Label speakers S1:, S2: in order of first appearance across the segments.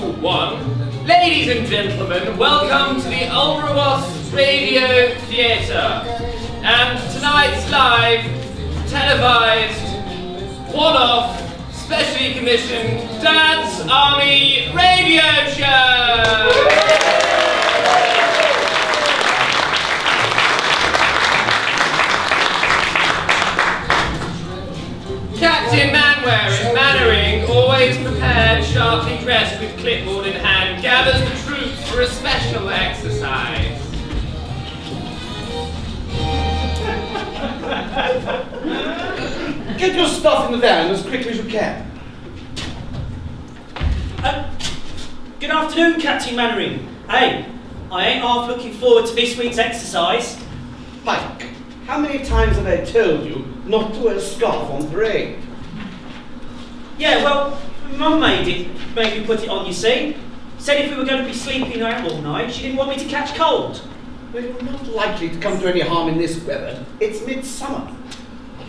S1: one. Ladies and gentlemen, welcome to the Alrewas Radio Theatre. And tonight's live, televised, one-off, specially commissioned Dad's Army Radio Show! Sharply dressed with clipboard in hand, gathers the troops for a special exercise.
S2: Get your stuff in the van as quickly as you can.
S3: Uh, good afternoon, Captain Mainwaring. Hey, I ain't half looking forward to this week's exercise.
S2: Pike, how many times have I told you not to wear a scarf on parade?
S3: Yeah, well, Mum made it, made me put it on, you see. Said if we were going to be sleeping out all night, she didn't want me to catch cold.
S2: Well, you're not likely to come to any harm in this weather. It's midsummer.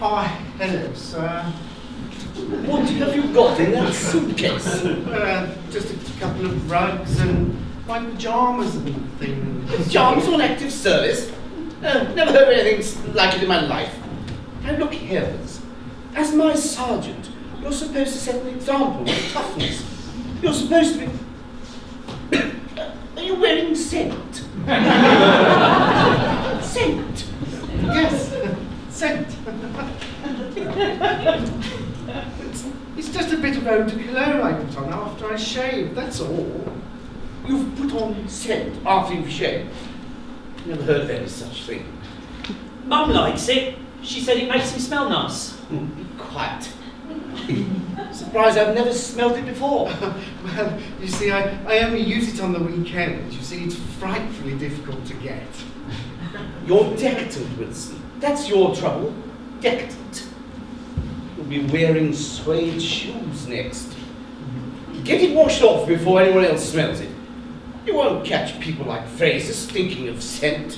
S4: Oh, hello, sir.
S2: What have you got in that suitcase?
S4: Uh, just a couple of rugs and my pyjamas and things.
S2: Pajamas on active service? Uh, never heard of anything like it in my life. Now look here, as my sergeant, you're supposed to set an example of toughness. You're supposed to be... Are you wearing scent? scent?
S4: Yes, scent. it's, it's just a bit of eau de cologne I put on after I shaved, that's all.
S2: You've put on scent after you've shaved. Never heard of any such thing.
S3: Mum likes it. She said it makes him smell nice.
S2: Mm, be quiet. Surprised I've never smelled it before.
S4: well, you see, I, I only use it on the weekend. You see, it's frightfully difficult to get.
S2: You're decadent, Wilson. That's your trouble. Decadent. You'll be wearing suede shoes next. Get it washed off before anyone else smells it. You won't catch people like Frazer stinking of scent.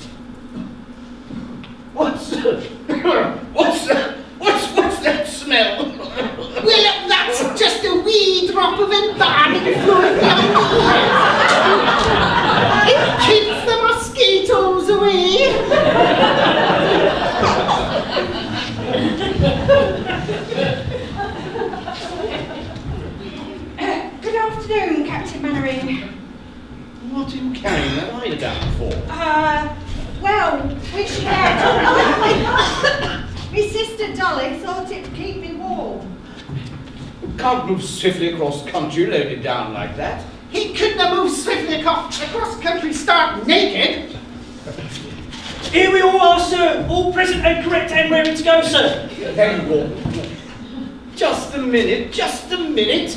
S2: What's what's that? What's what's that smell?
S5: Well, that's just a wee drop of embalming fluid behind the ears. It keeps the mosquitoes away.
S6: Good afternoon, Captain Mainwaring.
S2: What are you carrying that rider down for?
S6: Uh, well, which lad? My sister Dolly thought it'd keep me warm.
S2: You can't move swiftly across country loaded down like that.
S5: He couldn't have moved swiftly across, across country stark naked.
S3: Here we all are, sir. All present and correct and ready to go, sir.
S2: There you. Just a minute, just a minute.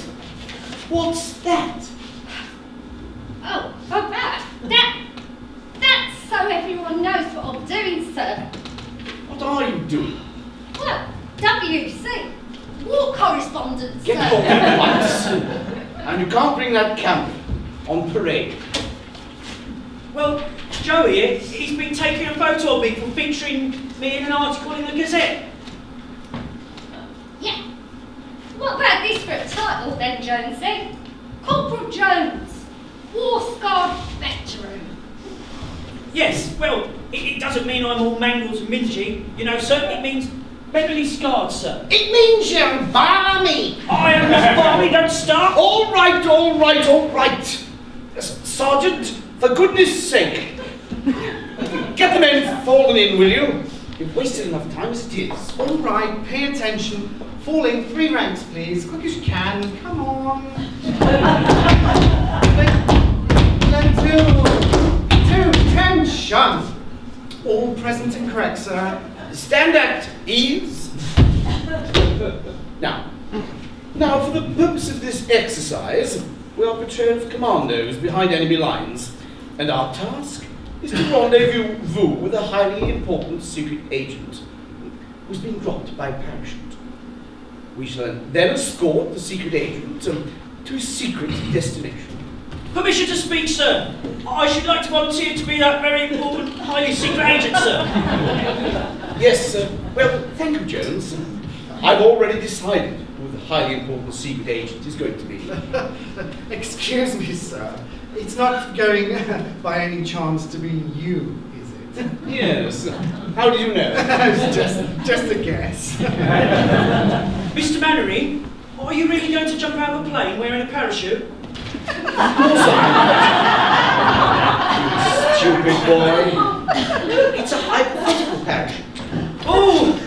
S2: What's that?
S7: Oh, oh that, that, that's so everyone knows what I'm doing, sir.
S2: What are you doing?
S7: Well, WC, war correspondence,
S2: Get
S7: sir.
S2: off at once. And you can't bring that camp on parade.
S3: Well, Joey, here, he's been taking a photo of me for featuring me in an article in the Gazette.
S7: Yeah. What about this for a title then, Jonesy? Corporal Jones, war-scarred veteran.
S3: Yes, well, it, it doesn't mean I'm all mangled and mingy, you know, certainly It means scarred, sir.
S5: It means you're balmy.
S3: I am not Barney, don't start.
S2: All right, all right, all right. S- Sergeant, for goodness sake, get the men falling in, will you? You've wasted enough time as it is.
S4: All right, pay attention. Fall in three ranks, please. Quick as you can. Come on. Then two. Two. Tension. All present and correct, sir.
S2: Stand at ease. Now, now for the purpose of this exercise, we are patrol of commandos behind enemy lines, and our task is to rendezvous with a highly important secret agent who's been dropped by parachute. We shall then escort the secret agent um, to his secret destination.
S3: Permission to speak, sir. I should like to volunteer to be that very important, highly secret agent, sir.
S2: Yes, sir. Well, thank you, Jones. I've already decided highly important secret agent is going to be.
S4: Excuse me, sir. It's not going by any chance to be you, is it?
S2: Yes. How did you know?
S4: It's just, just a guess.
S3: Mr. Mainwaring, are you really going to jump out of a plane wearing a parachute?
S2: Stupid boy. It's a hypothetical parachute.
S3: Oh!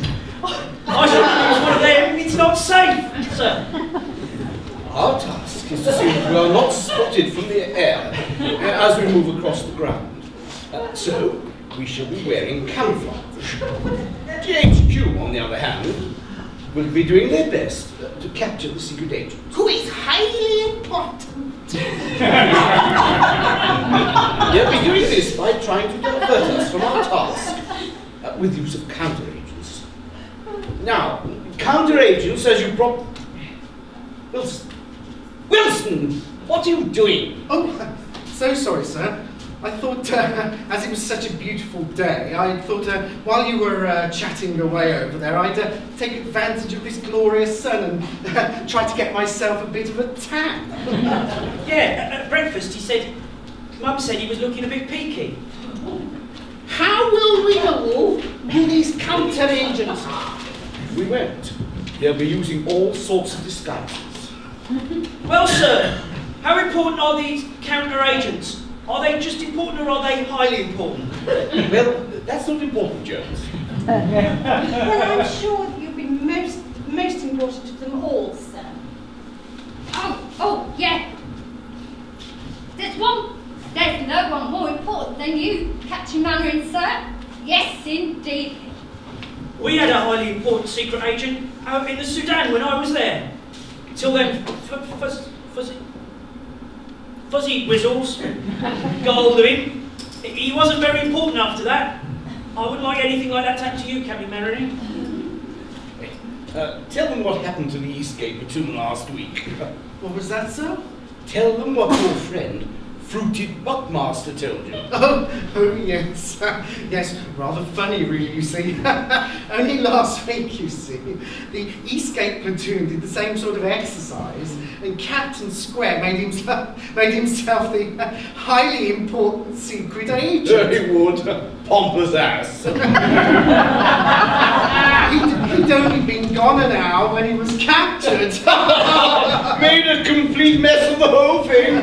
S3: I thought it was one of them. It's not safe, sir.
S2: Our task is to see that we are not spotted from the air as we move across the ground. Uh, so, we shall be wearing camouflage. GHQ, on the other hand, will be doing their best to capture the secret agent.
S5: Who is highly important.
S2: They'll be doing this by trying to divert us from our task uh, with use of counter-agents. Now, counter-agents, as you prob... Wilson! Wilson! What are you doing?
S4: Oh, so sorry, sir. I thought, uh, as it was such a beautiful day, I thought uh, while you were uh, chatting away over there, I'd uh, take advantage of this glorious sun and uh, try to get myself a bit of a tan.
S3: Yeah, at, at breakfast he said, Mum said he was looking a bit peaky.
S5: How will we know who these counter-agents are?
S2: We won't. They'll be using all sorts of disguises.
S3: Well, sir, how important are these counter agents? Are they just important or are they highly important?
S2: Well, that's not important, Jones.
S6: Well, I'm sure that you'll be most, most important to them all, sir.
S7: Oh, oh, yeah. There's one, there's no one more important than you, Captain Mainwaring, sir. Yes, indeed.
S3: We had a highly important secret agent out in the Sudan when I was there. Till then, f- f- fuzz, fuzzy, fuzzy whistles got hold of him. He wasn't very important after that. I wouldn't like anything like that to happen to you, Captain Mainwaring.
S2: Uh, tell them what happened to the Eastgate platoon last week.
S4: What was that, sir?
S2: tell them what your friend, Fruited Buckmaster, told you.
S4: Oh, oh yes, yes, rather funny really, you see. Only last week, you see, the Eastgate platoon did the same sort of exercise and Captain Square made himself, made himself the highly important secret agent.
S2: He would. Pompous ass.
S4: He'd, he'd only been gone an hour when he was captured.
S2: Made a complete mess of the whole thing.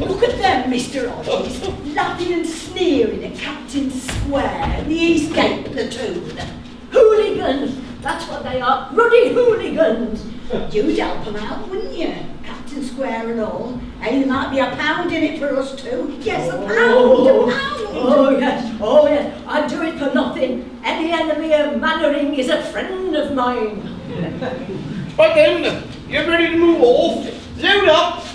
S8: Look at them, Mr. Hodges, laughing and sneering at Captain Square, the Eastgate platoon. Hooligans, that's what they are, ruddy hooligans. You'd help them out, wouldn't you? Captain Square and all. Hey, there might be a pound in it for us too. Yes, a pound, a oh, pound. Oh, oh, yes, oh, yes, I'd do it for nothing. Any enemy of Mainwaring is a friend of mine.
S2: but then, get ready to move off. Load up.